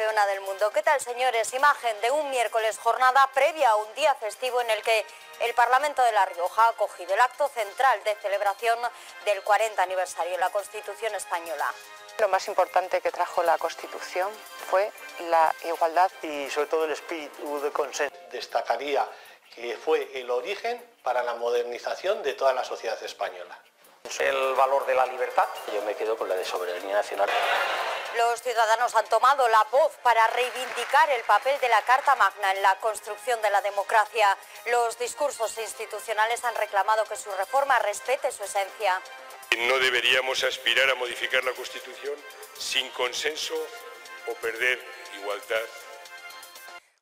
Campeona del mundo. ¿Qué tal, señores? Imagen de un miércoles jornada previa a un día festivo en el que el Parlamento de La Rioja ha acogido el acto central de celebración del 40 aniversario de la Constitución española. Lo más importante que trajo la Constitución fue la igualdad y sobre todo el espíritu de consenso. Destacaría que fue el origen para la modernización de toda la sociedad española. El valor de la libertad. Yo me quedo con la de soberanía nacional. Los ciudadanos han tomado la voz para reivindicar el papel de la Carta Magna en la construcción de la democracia. Los discursos institucionales han reclamado que su reforma respete su esencia. No deberíamos aspirar a modificar la Constitución sin consenso o perder igualdad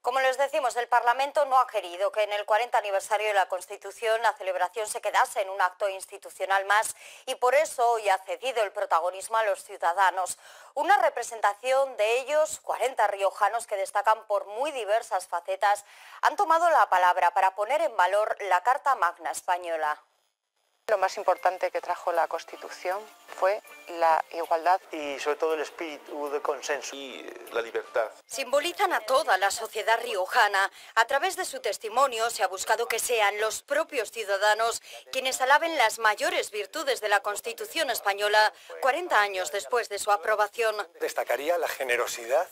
como les decimos, el Parlamento no ha querido que en el 40 aniversario de la Constitución la celebración se quedase en un acto institucional más y por eso hoy ha cedido el protagonismo a los ciudadanos. Una representación de ellos, 40 riojanos que destacan por muy diversas facetas, han tomado la palabra para poner en valor la Carta Magna Española. Lo más importante que trajo la Constitución fue la igualdad y sobre todo el espíritu de consenso y la libertad. Simbolizan a toda la sociedad riojana. A través de su testimonio se ha buscado que sean los propios ciudadanos quienes alaben las mayores virtudes de la Constitución española 40 años después de su aprobación. Destacaría la generosidad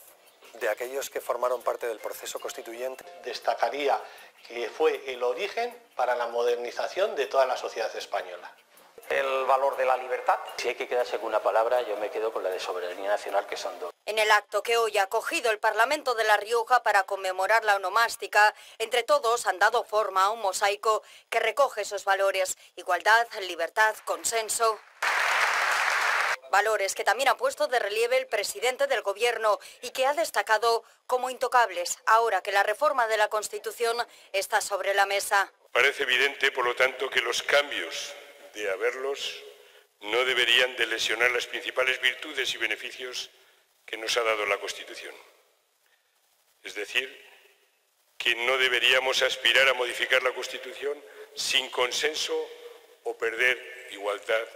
de aquellos que formaron parte del proceso constituyente. Destacaría que fue el origen para la modernización de toda la sociedad española. El valor de la libertad. Si hay que quedarse con una palabra, yo me quedo con la de soberanía nacional, que son dos. En el acto que hoy ha acogido el Parlamento de La Rioja para conmemorar la onomástica, entre todos han dado forma a un mosaico que recoge esos valores, igualdad, libertad, consenso. Valores que también ha puesto de relieve el presidente del Gobierno y que ha destacado como intocables ahora que la reforma de la Constitución está sobre la mesa. Parece evidente, por lo tanto, que los cambios, de haberlos, no deberían de lesionar las principales virtudes y beneficios que nos ha dado la Constitución. Es decir, que no deberíamos aspirar a modificar la Constitución sin consenso o perder igualdad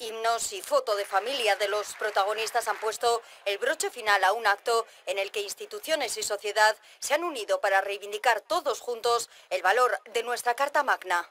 Himnos y foto de familia de los protagonistas han puesto el broche final a un acto en el que instituciones y sociedad se han unido para reivindicar todos juntos el valor de nuestra Carta Magna.